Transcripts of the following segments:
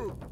group.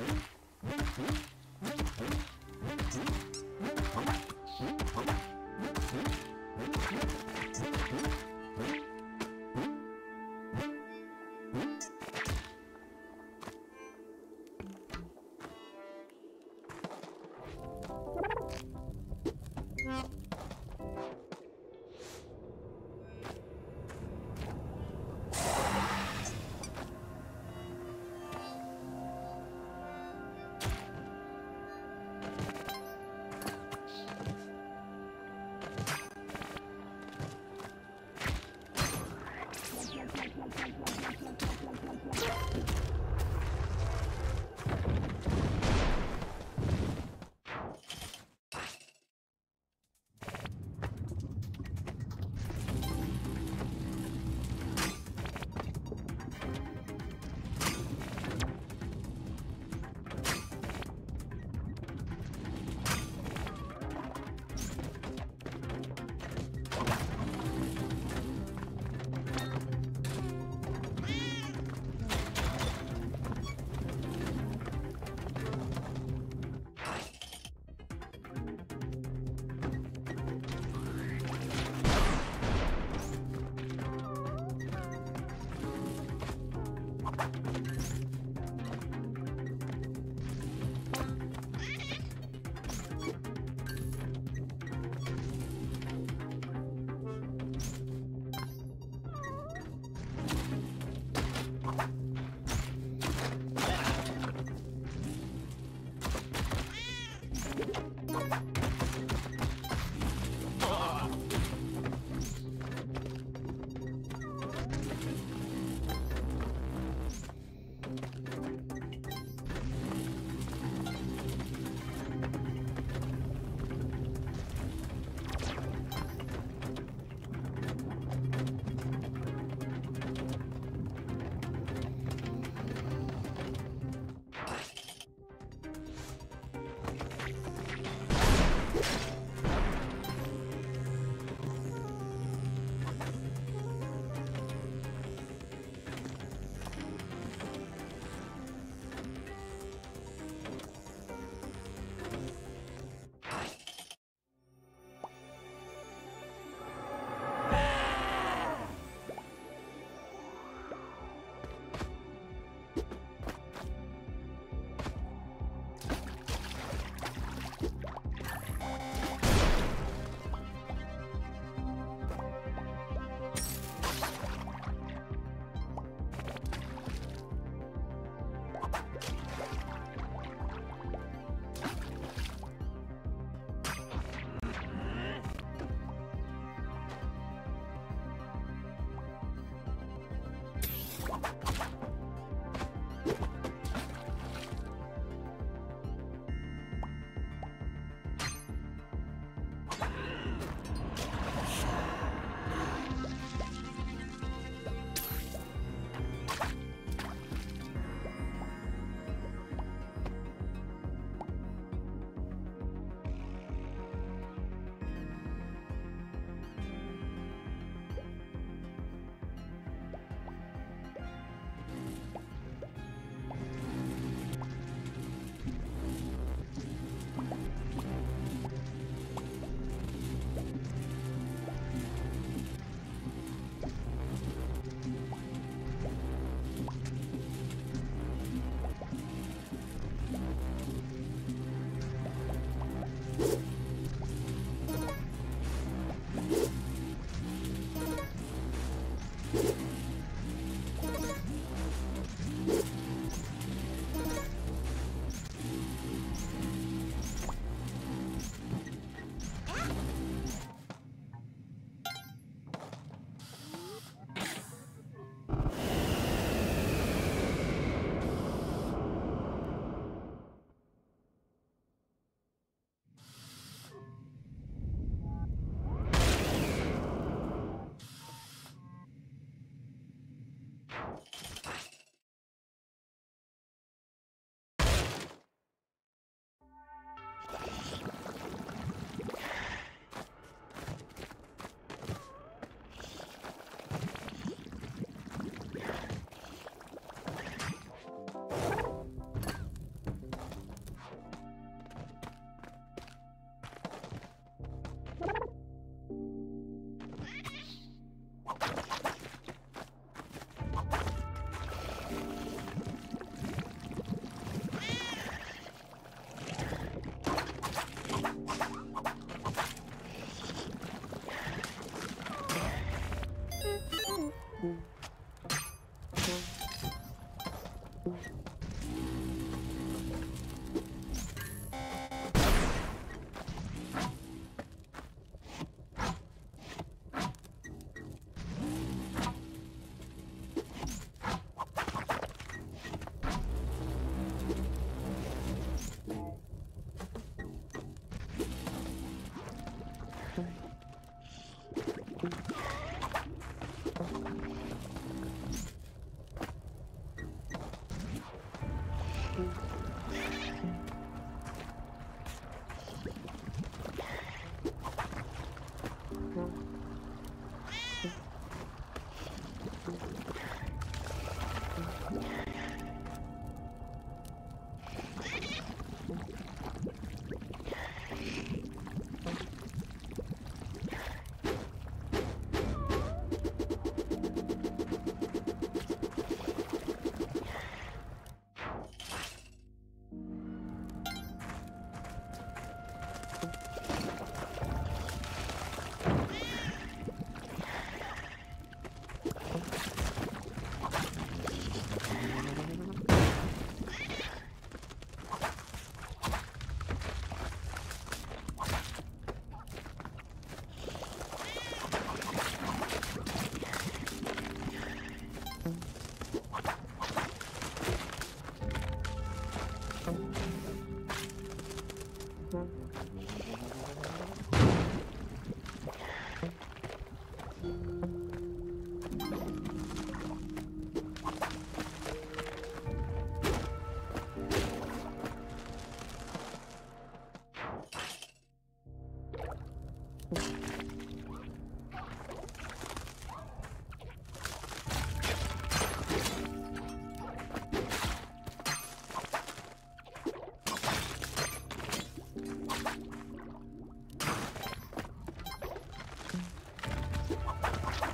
Mm-hmm.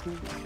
Thank you.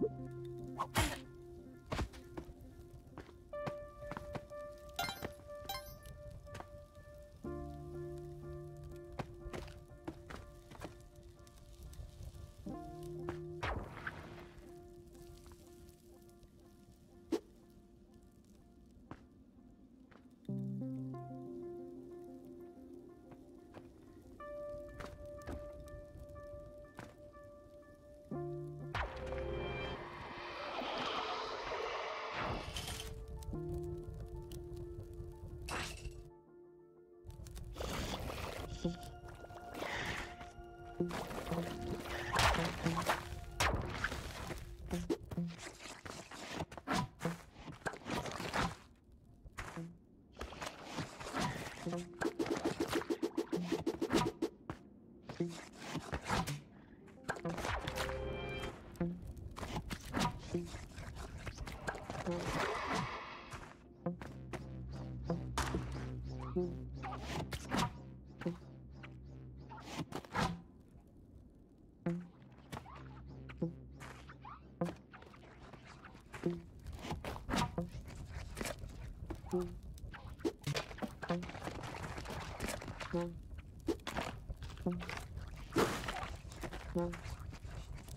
もう帰れ。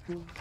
Mm-hmm.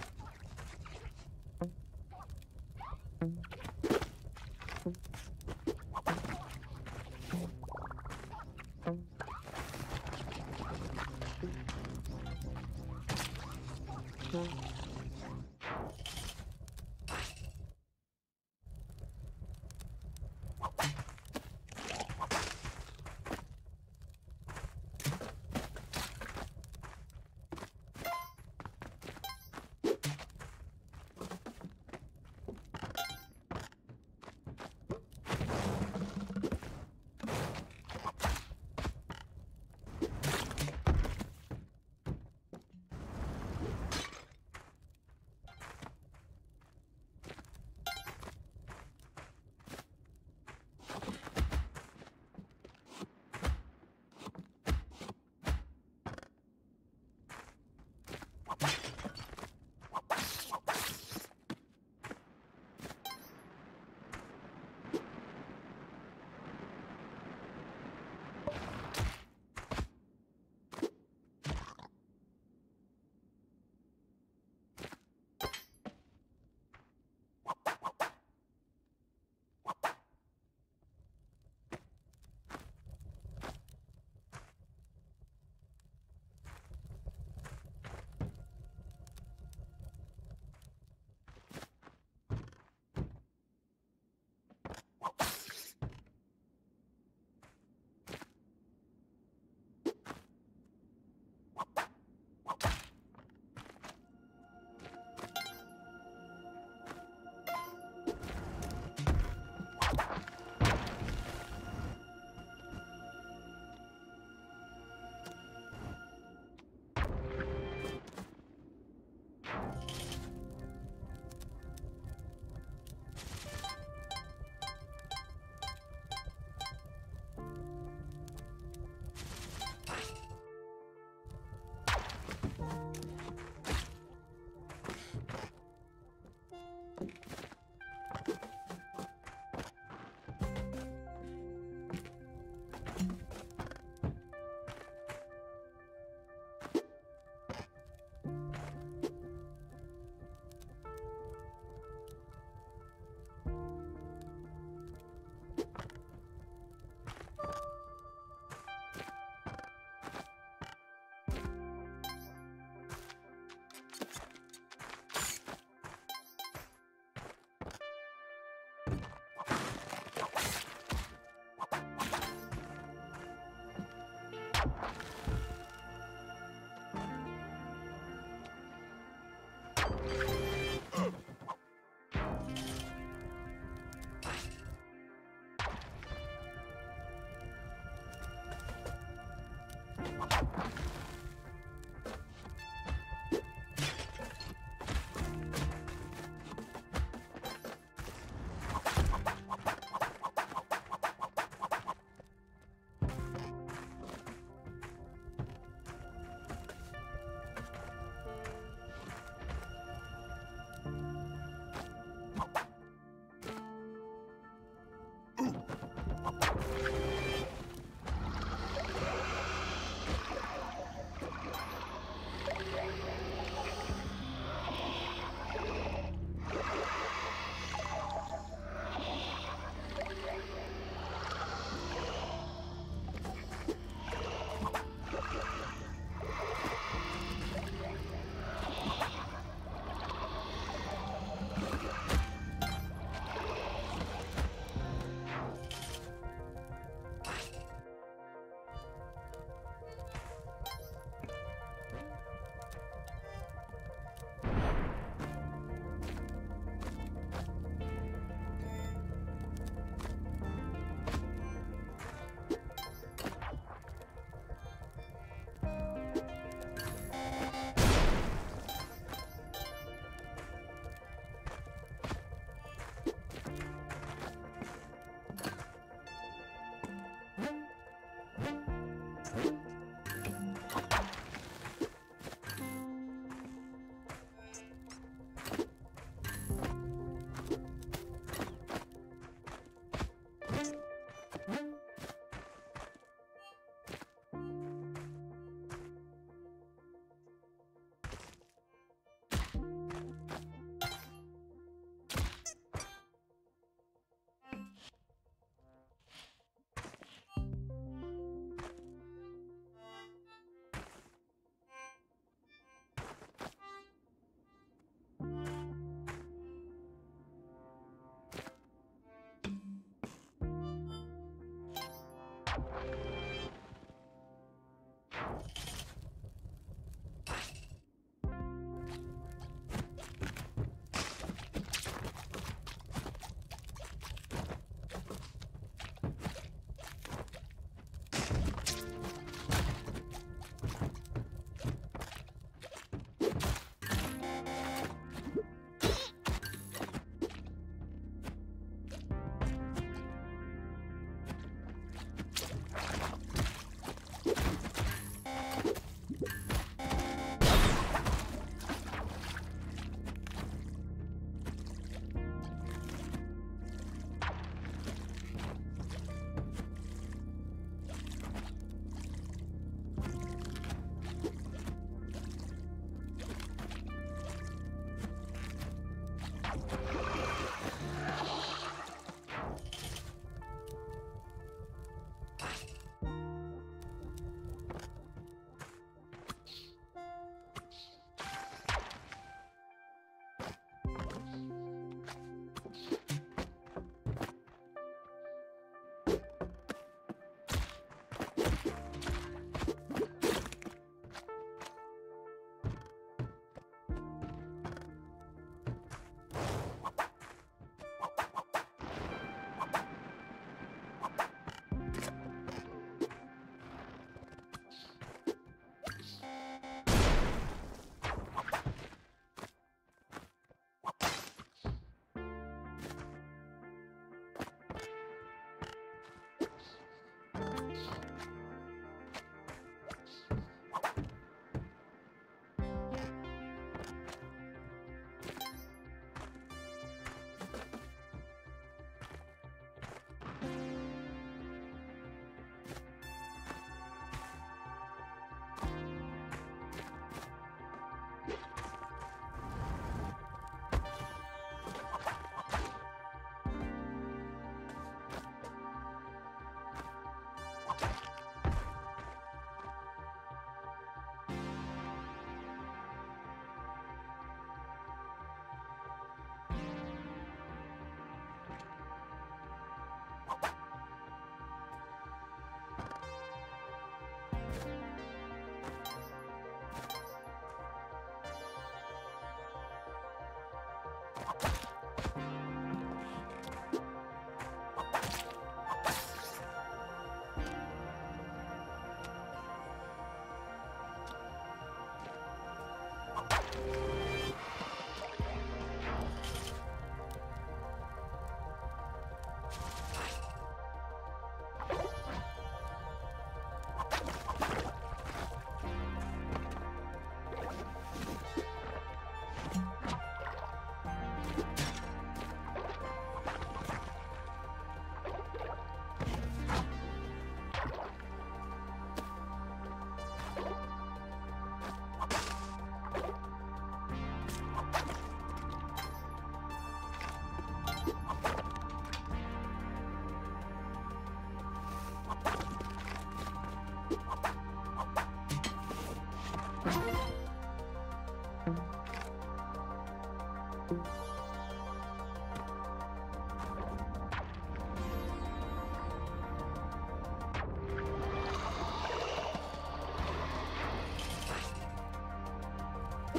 you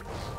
you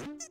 What?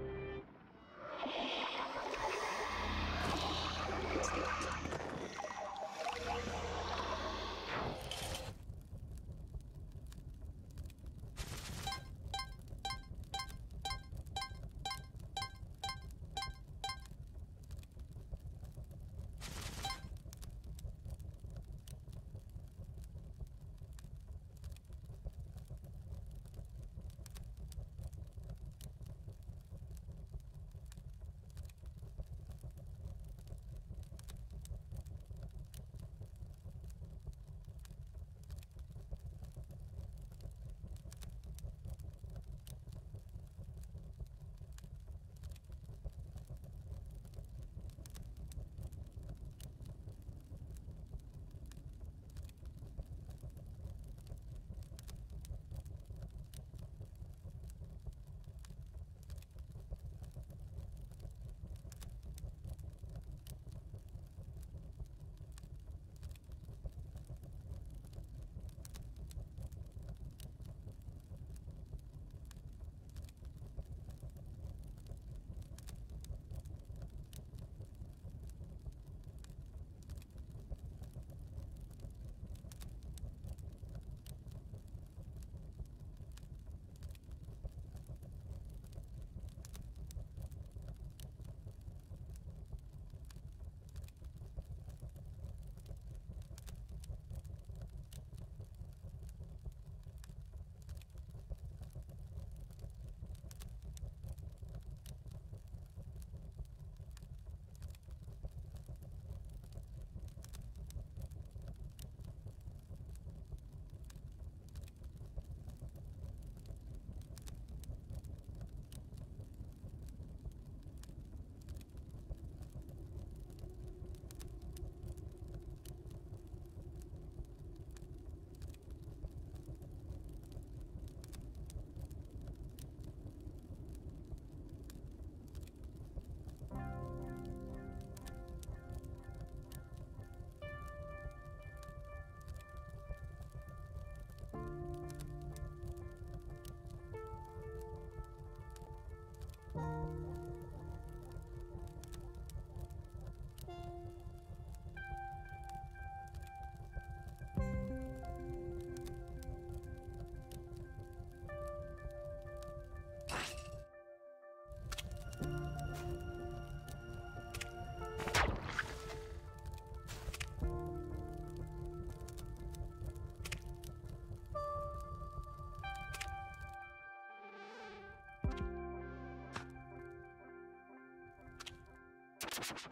Let's go.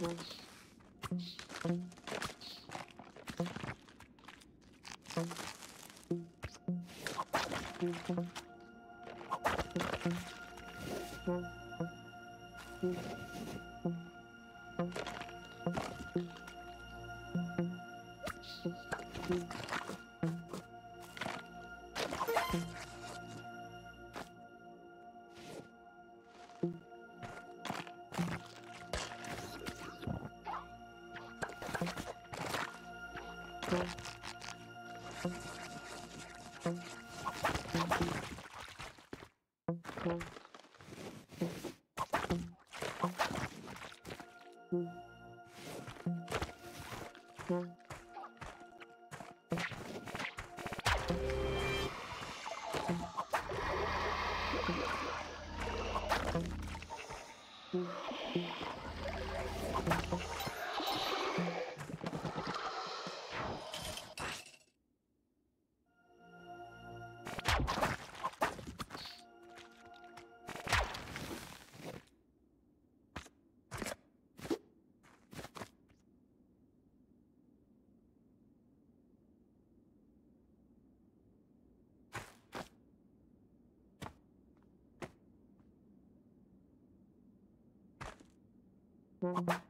lindo. Thank you